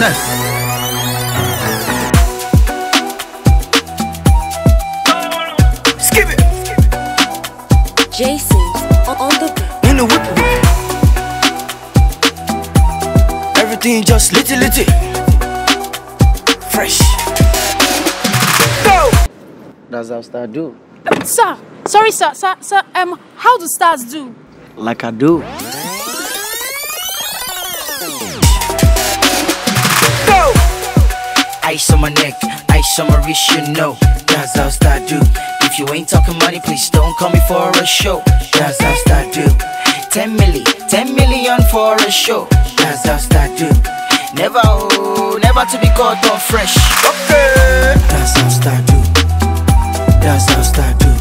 Next. Skip it. Jason on, on the beat. In the whip. Everything just litty litty. Fresh. Go. That's how start do. Sir, sorry, sir, sir, sir. Um, how do stars do? Like I do. Ice on my neck, ice on my wrist, you know. That's how start do. If you ain't talking money, please don't call me for a show. That's how start do. 10 milli, 10 million for a show. That's how start do. Never, oh, never to be caught on fresh. Okay. That's how start do. That's how start do.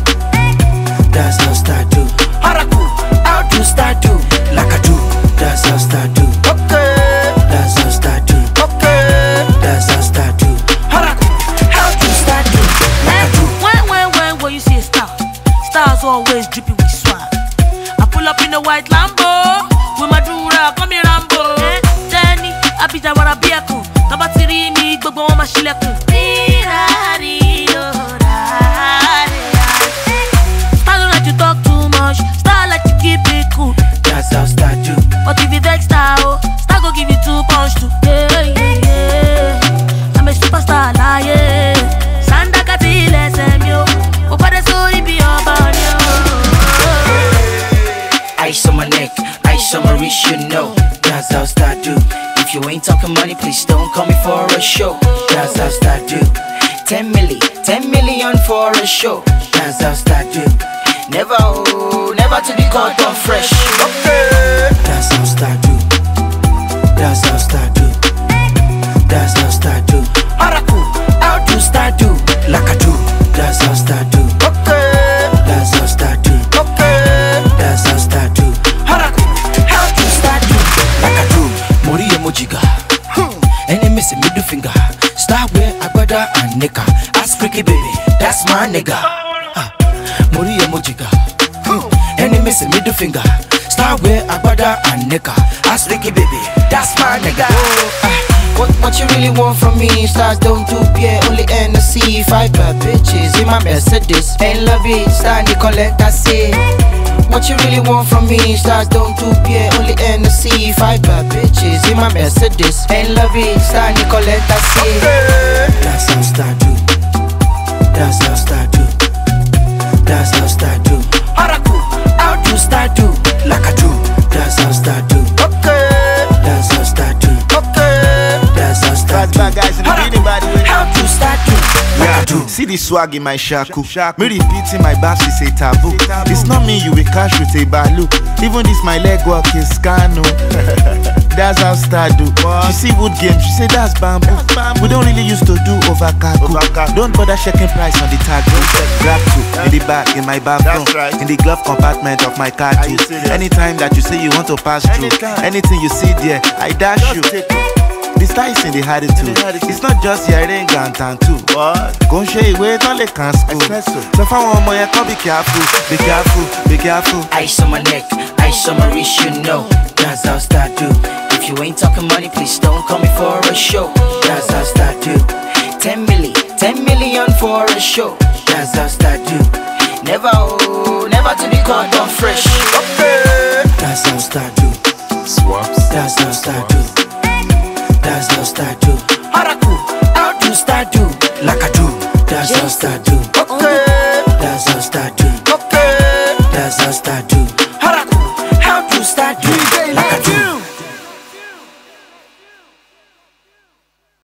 Jenny, I be the wanna be a cool. Taba tiri mi, gbogbo wọn ma ṣílẹ̀kùn. Star don't like to talk too much, star like to keep it cool. That's how start do. But if you vex star, oh, star go give you two punch too. Yeah, yeah. I'm a superstar, like, yeah. Sanda kati lẹ́sẹ̀ mi o, mo pàdé sórí bí ọba ni o. Ice on my neck, ice on my wrist, you know. That's how start do. If you ain't talking money, please don't call me for a show. That's how start do. 10 milli, 10 million for a show. That's how start do. Never, oh, never to be caught on fresh. Okay. That's how start do. That's how start Enemy say middle finger. Start where agbada and nigga. Ask Ricky baby, that's my nigga. Ah, Mori emojiga. Enemy say middle finger. Start where agbada and nigga. Ask Ricky baby, that's my nigga. Ah, What, what you really want from me? Stars don't do beer, only NC Five bad bitches in my Mercedes Ain't love it, star collect I say What you really want from me? Stars don't do beer, only NC Five bad bitches in my Mercedes. Ain't love it, star collect I say That's See the swag in my shaku. Me repeating my bass is a taboo. It's not me you will cash with a balu. Even this my leg work is scano. Oh. That's how star do. Oh. She see wood game, she say that's bamboo. We don't really used to do over cargo. Don't bother checking price on the tag. Oh. Grab two in the back in my bathroom. In the glove compartment of my car too. Anytime that you say you want to pass through, anything you see there, I dash you. The styles in the attitude. It's not just hearing gantan too. Kò ń ṣe ìwé tán lè kàn school. Sọ fáwọn ọmọ yẹn kọ́ be careful, be careful, be careful. Ice on my neck, ice on my wrist, you know. That's how start do. If you ain't talking money, please don't call me for a show. That's how start do. 10 milli, 10 million for a show. That's how start do. Never, oh, never to be caught on fresh. Okay. That's how start do. Swaps. That's how start do. That's how start do. That's us do. Okay. That's us that do. Okay. That's us that do.